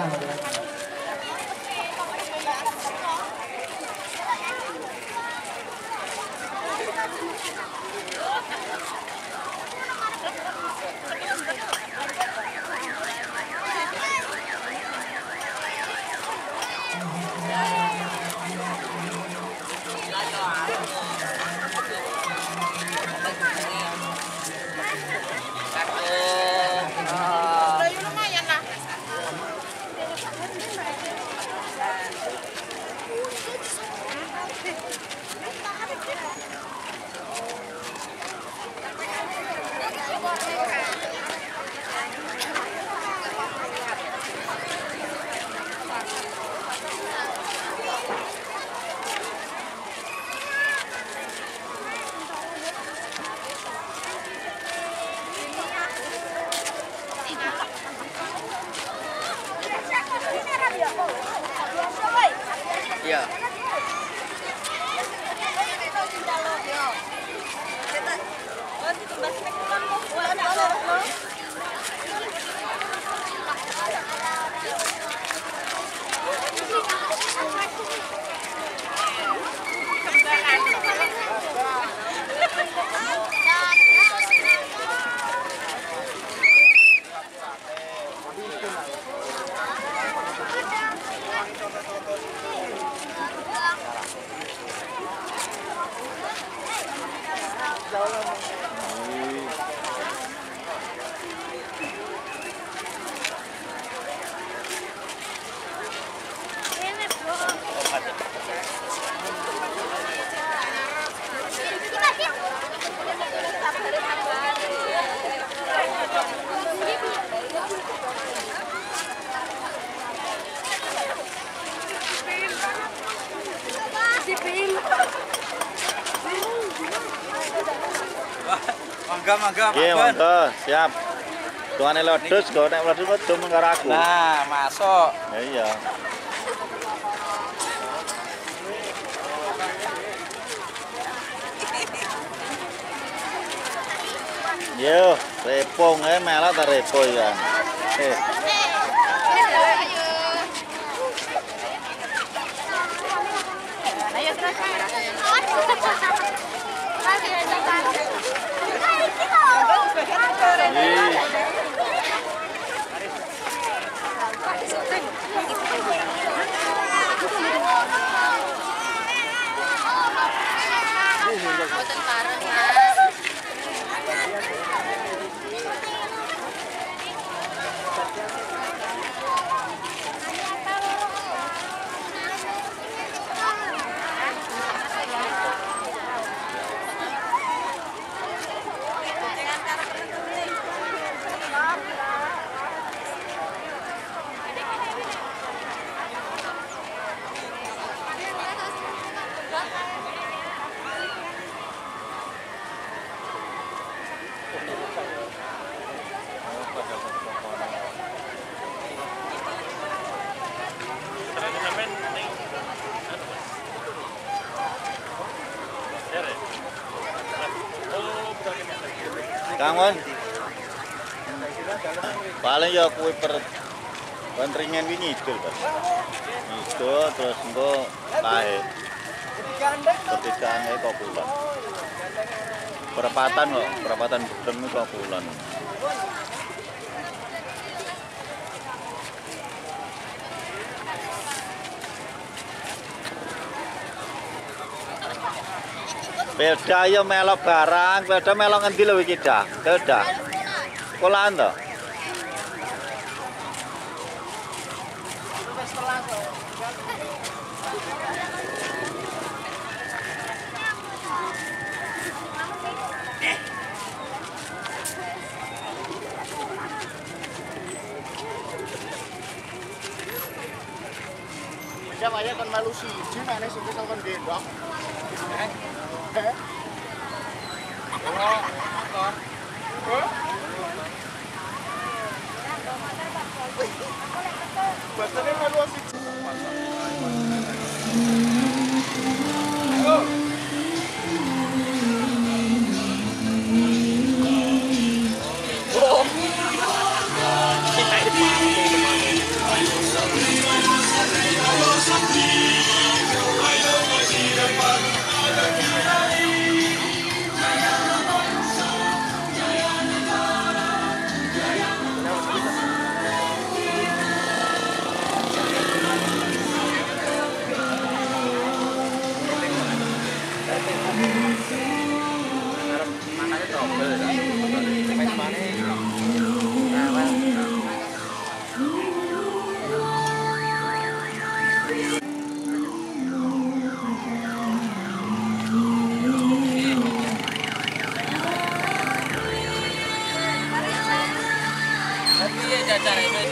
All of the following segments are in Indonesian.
올라가요. 走了吗 mangga mangga iya mangga siap tuan ini ledes kalau nek ledes kok cuma ngaraku nah masuk iya Yo, repong eh malah ta repo ya. Eh. Ayo silakan. 我等他。kangen paling ya kue per penteringan ini itu itu terus engko pahe seperti kangen kok pulang. Perapatan kok perapatan bukan kok pulang. Beda yo melok barang, beda melok ngendi lho iki dah? Beda. Sekolahan to? Siapa ya kan malu sih, siji mana kan kesel kon gendong. Bastante más lo así.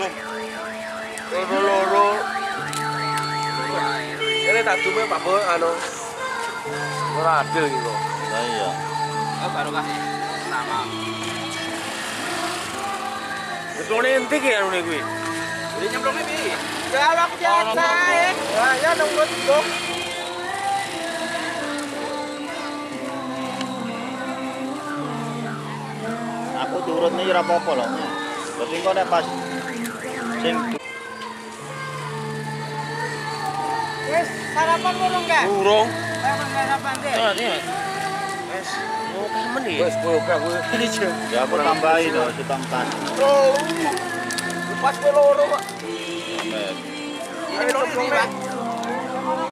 Dum. Loro-loro. Ini tak dume Pak Bo anu. Ora adil iki kok. Lah iya. Oh, baru kah? Betone entik ya kuwi. Jadi nyemplungnya bi. Galak ya. Lah ya nunggu. Aku turun nih ora apa-apa loh. Terus engko nek pas sing Wes, sarapan burung kak? Burung. Sarapan sarapan deh. Wes. Oh, kamen iki. Wes kowe oke kowe. Ini je. ya aku tambahi loh setong tas. Oh. Pas kowe loro, Pak. Ini Pak.